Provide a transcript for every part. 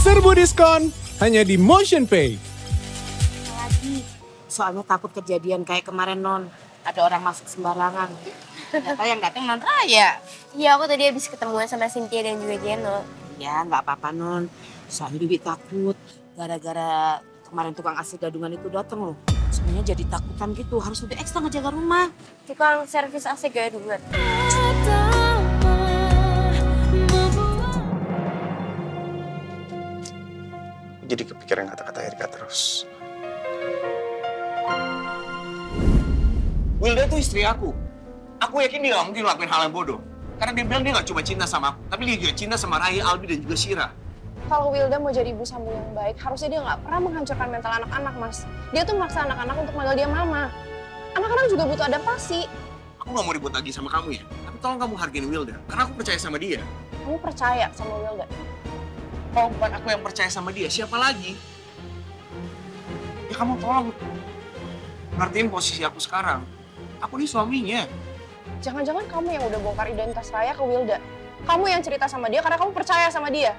Serbu diskon hanya di MotionPay. lagi. Soalnya takut kejadian kayak kemarin non. Ada orang masuk sembarangan. Ternyata yang datang non Raya. Iya, aku tadi habis ketemuan sama Cynthia dan juga Jeno. Ya nggak apa-apa non. Soalnya Bibi takut. Gara-gara kemarin tukang asli gadungan itu datang loh. Sebenarnya jadi takutan gitu. Harus lebih ekstra ngejaga rumah. Tukang servis AC gadungan. Jadi kepikiran kata-kata Erika terus. Wilda tuh istri aku. Aku yakin dia gak mungkin ngelakuin hal yang bodoh. Karena dia bilang dia gak cuma cinta sama aku, tapi dia juga cinta sama Raya, Albi, dan juga Shira. Kalau Wilda mau jadi ibu sambung yang baik, harusnya dia nggak pernah menghancurkan mental anak-anak, Mas. Dia tuh maksa anak-anak untuk manggil dia mama. Anak-anak juga butuh adaptasi. Aku gak mau ribut lagi sama kamu ya. Tapi tolong kamu hargain Wilda, karena aku percaya sama dia. Kamu percaya sama Wilda? Kalau bukan aku yang percaya sama dia, siapa lagi? Ya kamu tolong ngertiin posisi aku sekarang. Aku ini suaminya. Jangan-jangan kamu yang udah bongkar identitas Raya ke Wilda. Kamu yang cerita sama dia karena kamu percaya sama dia.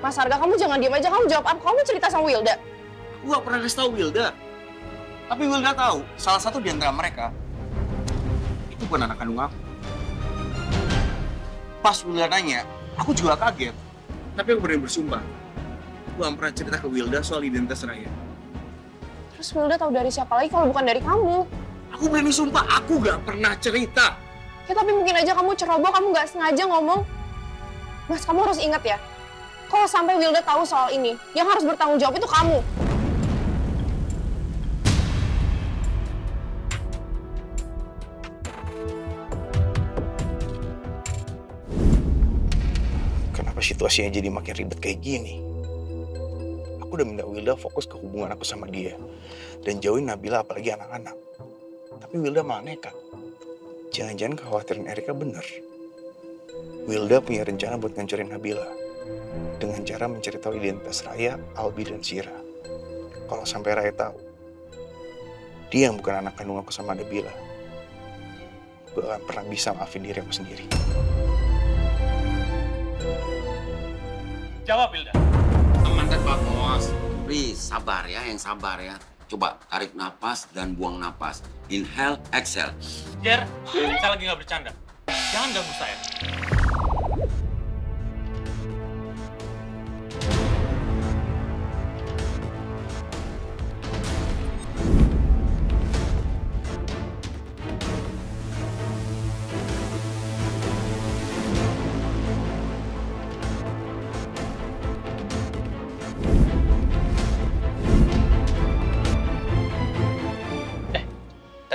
Mas Harga, kamu jangan diem aja. Kamu jawab apa? Kamu cerita sama Wilda. Aku gak pernah kasih tahu Wilda. Tapi Wilda tahu, salah satu di antara mereka itu bukan anak kandung aku. Pas Wilda nanya, aku juga kaget. Tapi aku berani bersumpah. Aku gak pernah cerita ke Wilda soal identitas Raya. Terus Wilda tahu dari siapa lagi kalau bukan dari kamu? Aku berani sumpah, aku gak pernah cerita. Ya tapi mungkin aja kamu ceroboh, kamu nggak sengaja ngomong. Mas, kamu harus ingat ya. Kalau sampai Wilda tahu soal ini, yang harus bertanggung jawab itu kamu. Situasinya jadi makin ribet kayak gini? Aku udah minta Wilda fokus ke hubungan aku sama dia. Dan jauhin Nabila apalagi anak-anak. Tapi Wilda malah nekat. Jangan-jangan kekhawatiran Erika bener. Wilda punya rencana buat ngancurin Nabila. Dengan cara mencari tahu identitas Raya, Albi, dan Sira. Kalau sampai Raya tahu, dia yang bukan anak kandung aku sama Nabila. Gue gak pernah bisa maafin diri aku sendiri. Jawab, Hilda. Mantan Pak Bos, please sabar ya, yang sabar ya. Coba tarik napas dan buang napas. Inhale, exhale. Jer, saya lagi nggak bercanda. Jangan ganggu saya.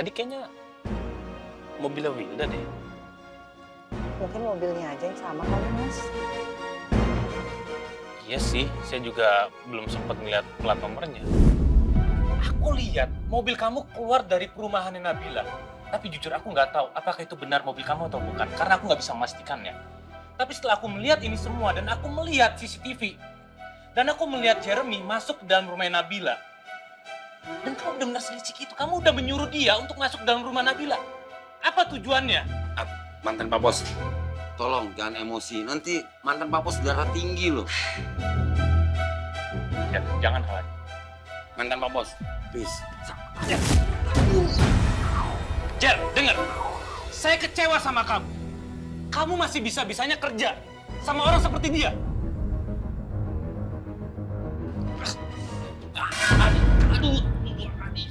Tadi kayaknya mobilnya Wilda deh. Mungkin mobilnya aja yang sama kali mas. Iya sih, saya juga belum sempat ngeliat plat nomornya. Aku lihat mobil kamu keluar dari perumahan Nabila. Tapi jujur aku nggak tahu apakah itu benar mobil kamu atau bukan. Karena aku nggak bisa memastikannya. Tapi setelah aku melihat ini semua dan aku melihat CCTV. Dan aku melihat Jeremy masuk ke dalam rumah Nabila. Dan kamu udah selicik itu. Kamu udah menyuruh dia untuk masuk dalam rumah Nabila. Apa tujuannya? Ah, Mantan Pak Bos, tolong jangan emosi. Nanti mantan Pak Bos darah tinggi loh. Ya, jangan halangi. Mantan Pak Bos, please. Jer, denger. Saya kecewa sama kamu. Kamu masih bisa-bisanya kerja sama orang seperti dia.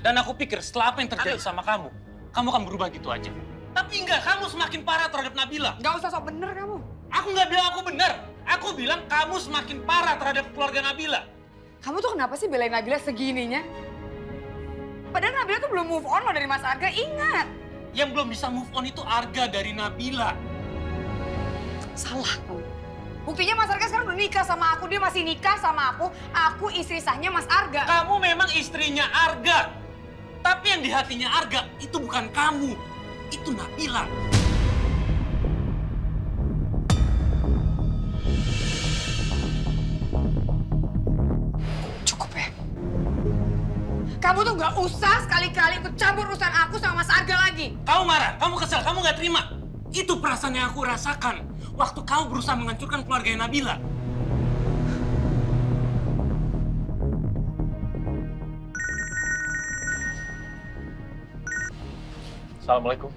Dan aku pikir setelah apa yang terjadi sama kamu, kamu akan berubah gitu aja. Tapi enggak, kamu semakin parah terhadap Nabila. Nggak usah sok bener kamu. Aku nggak bilang aku benar. Aku bilang kamu semakin parah terhadap keluarga Nabila. Kamu tuh kenapa sih belain Nabila segininya? Padahal Nabila tuh belum move on loh dari Mas Arga, ingat. Yang belum bisa move on itu Arga dari Nabila. Salah kamu. Buktinya Mas Arga sekarang udah nikah sama aku, dia masih nikah sama aku. Aku istri sahnya Mas Arga. Kamu memang istrinya Arga. Tapi yang di hatinya Arga itu bukan kamu. Itu Nabila. Cukup ya. Kamu tuh nggak usah sekali-kali ikut campur urusan aku sama Mas Arga lagi. Kamu marah, kamu kesel, kamu nggak terima. Itu perasaan yang aku rasakan. waktu kamu berusaha menghancurkan keluarga Nabila. Assalamualaikum.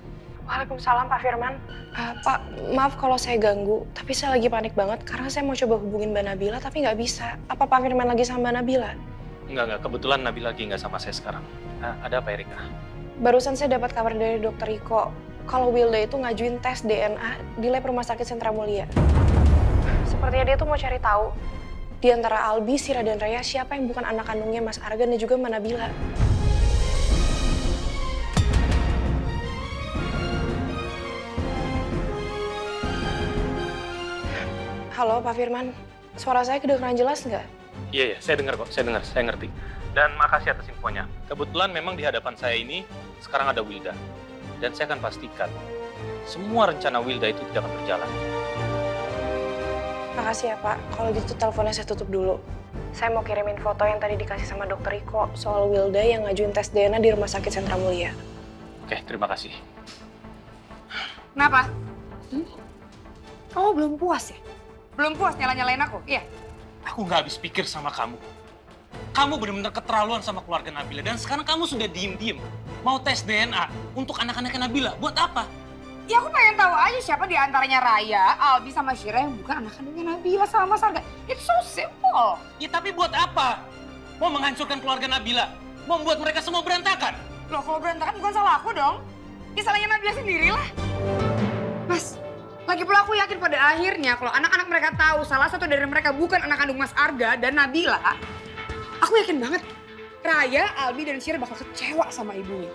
Waalaikumsalam Pak Firman. Eh, Pak, maaf kalau saya ganggu, tapi saya lagi panik banget karena saya mau coba hubungin Mbak Nabila tapi nggak bisa. Apa Pak Firman lagi sama Mbak Nabila? Enggak, enggak. Kebetulan Nabila lagi nggak sama saya sekarang. Ah, ada apa, Erika? Barusan saya dapat kabar dari dokter Iko kalau Wilda itu ngajuin tes DNA di lab rumah sakit Sentra Mulia. Sepertinya dia tuh mau cari tahu di antara Albi, Sira, dan Raya siapa yang bukan anak kandungnya Mas Argan dan juga Mbak Nabila. Halo Pak Firman, suara saya kedengeran jelas nggak? Iya, iya. Saya dengar kok. Saya dengar. Saya ngerti. Dan makasih atas infonya. Kebetulan memang di hadapan saya ini sekarang ada Wilda. Dan saya akan pastikan semua rencana Wilda itu tidak akan berjalan. Makasih ya Pak, kalau gitu teleponnya saya tutup dulu. Saya mau kirimin foto yang tadi dikasih sama dokter Iko soal Wilda yang ngajuin tes DNA di Rumah Sakit Sentra Mulia. Oke, terima kasih. Kenapa? Hmm? Kamu belum puas ya? Belum puas nyala-nyalain aku? Iya. Aku nggak habis pikir sama kamu. Kamu benar-benar keterlaluan sama keluarga Nabila. Dan sekarang kamu sudah diem-diem. Mau tes DNA untuk anak-anaknya Nabila. Buat apa? Ya aku pengen tahu aja siapa di antaranya Raya, Albi sama Shira yang bukan anak kandungnya Nabila sama Mas Arga. It's so simple. Ya tapi buat apa? Mau menghancurkan keluarga Nabila? Mau membuat mereka semua berantakan? Loh kalau berantakan bukan salah aku dong. Ya salahnya Nabila sendirilah. Mas, lagi pula aku yakin pada akhirnya kalau anak-anak mereka tahu salah satu dari mereka bukan anak kandung Mas Arga dan Nabila, aku yakin banget Raya, Albi, dan Shira bakal kecewa sama ibunya.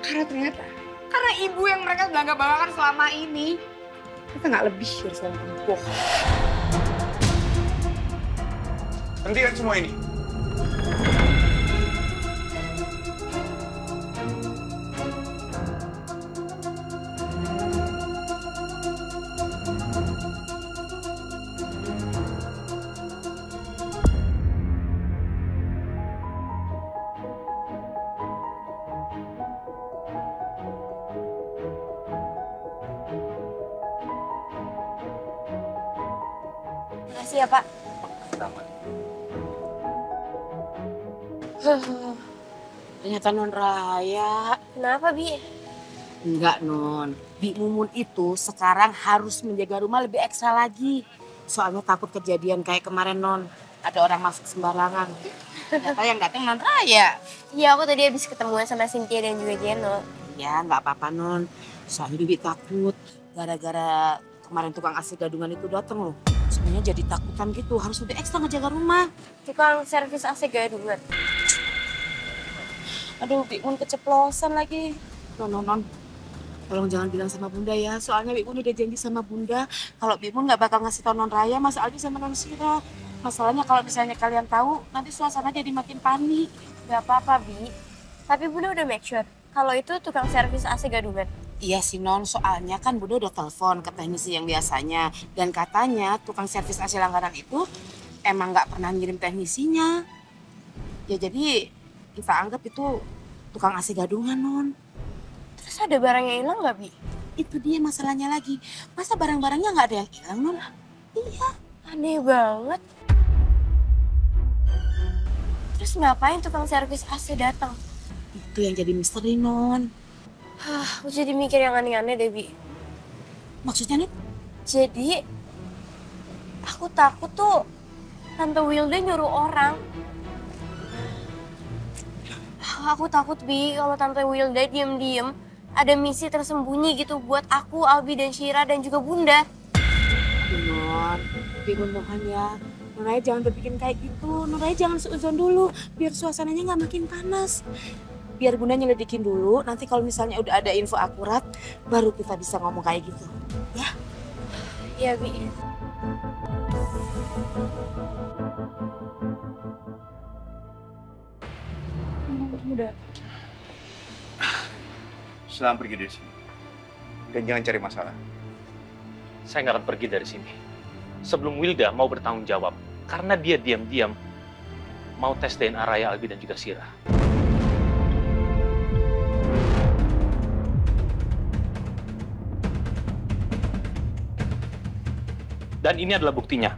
Karena ternyata, karena ibu yang mereka bangga-banggakan selama ini, kita nggak lebih dari seorang pembohong. Hentikan semua ini. Makasih ya Pak. Ternyata non Raya. Kenapa Bi? Enggak non. Bi Mumun itu sekarang harus menjaga rumah lebih ekstra lagi. Soalnya takut kejadian kayak kemarin non. Ada orang masuk sembarangan. Ternyata yang datang non Raya. Iya aku tadi habis ketemuan sama Cynthia dan juga Jeno. Ya nggak apa-apa non. Soalnya Bibi takut gara-gara kemarin tukang asli gadungan itu datang loh. Sebenarnya jadi takutan gitu. Harus lebih ekstra ngejaga rumah. Tukang servis AC gadungan. Aduh, Bi Mun keceplosan lagi. Non, non, non. Tolong jangan bilang sama Bunda ya. Soalnya Bi Mun udah janji sama Bunda. Kalau Bi Mun nggak bakal ngasih tau non Raya, Mas Aldi sama non Sira. Masalahnya kalau misalnya kalian tahu, nanti suasana jadi makin panik. Gak apa-apa Bi. Tapi Bunda udah make sure kalau itu tukang servis AC gadungan. Iya sih non, soalnya kan Bunda udah telepon ke teknisi yang biasanya. Dan katanya tukang servis AC langganan itu emang nggak pernah ngirim teknisinya. Ya jadi kita anggap itu tukang AC gadungan non. Terus ada barang yang hilang nggak Bi? Itu dia masalahnya lagi. Masa barang-barangnya nggak ada yang hilang non? Iya. Aneh banget. Terus ngapain tukang servis AC datang? Itu yang jadi misteri non. Hah, aku jadi mikir yang aneh-aneh deh, Bi. Maksudnya nih? Jadi, aku takut tuh Tante Wilda nyuruh orang. Aku takut, Bi, kalau Tante Wilda diem-diem ada misi tersembunyi gitu buat aku, Albi, dan Shira, dan juga Bunda. Non, bingung mohon ya. Nuraya jangan berpikir kayak gitu. Nuraya jangan seuzon dulu, biar suasananya nggak makin panas. Biar Bunda nyelidikin dulu, nanti kalau misalnya udah ada info akurat, baru kita bisa ngomong kayak gitu. Ya? Iya, Bi. Udah. Selamat pergi dari sini. Dan jangan cari masalah. Saya nggak akan pergi dari sini. Sebelum Wilda mau bertanggung jawab. Karena dia diam-diam mau tes DNA Raya Albi dan juga Sira. Dan ini adalah buktinya.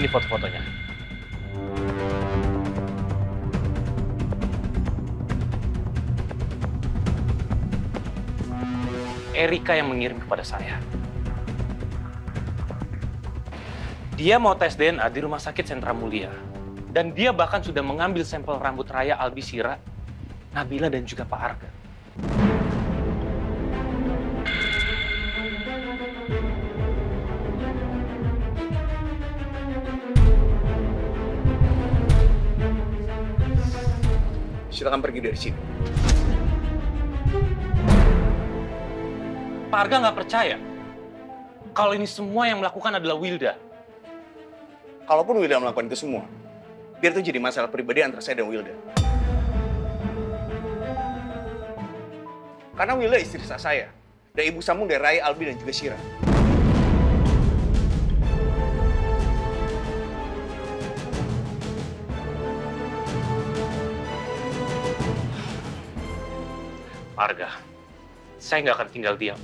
Ini foto-fotonya. Erika yang mengirim kepada saya. Dia mau tes DNA di Rumah Sakit Sentra Mulia. Dan dia bahkan sudah mengambil sampel rambut raya Albi Sira, Nabila dan juga Pak Arga. Silakan pergi dari sini. Pak Arga nggak percaya kalau ini semua yang melakukan adalah Wilda. Kalaupun Wilda melakukan itu semua, biar itu jadi masalah pribadi antara saya dan Wilda. Karena Wilda istri saya, dan ibu sambung dari Raya, Albi, dan juga Shira. Arga, saya nggak akan tinggal diam.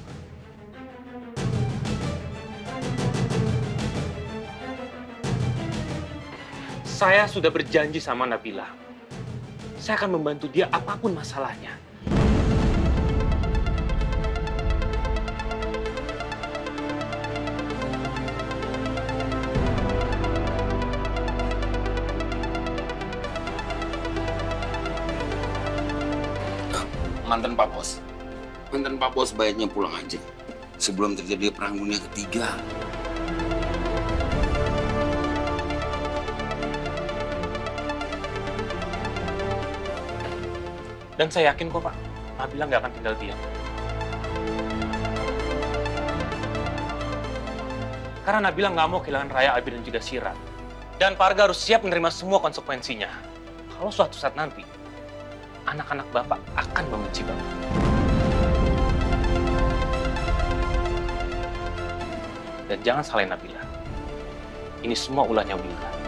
Saya sudah berjanji sama Nabila. Saya akan membantu dia apa pun masalahnya. Mantan Pak Bos. Mantan Pak Bos baiknya pulang aja. Sebelum terjadi perang dunia ketiga. Dan saya yakin kok Pak, Nabila nggak akan tinggal diam. Karena Nabila nggak mau kehilangan Raya, Abi, dan juga Sira. Dan Pak Arga harus siap menerima semua konsekuensinya. Kalau suatu saat nanti, anak-anak Bapak akan membenci Bapak. Dan jangan salahin Nabila. Ini semua ulahnya Wilda.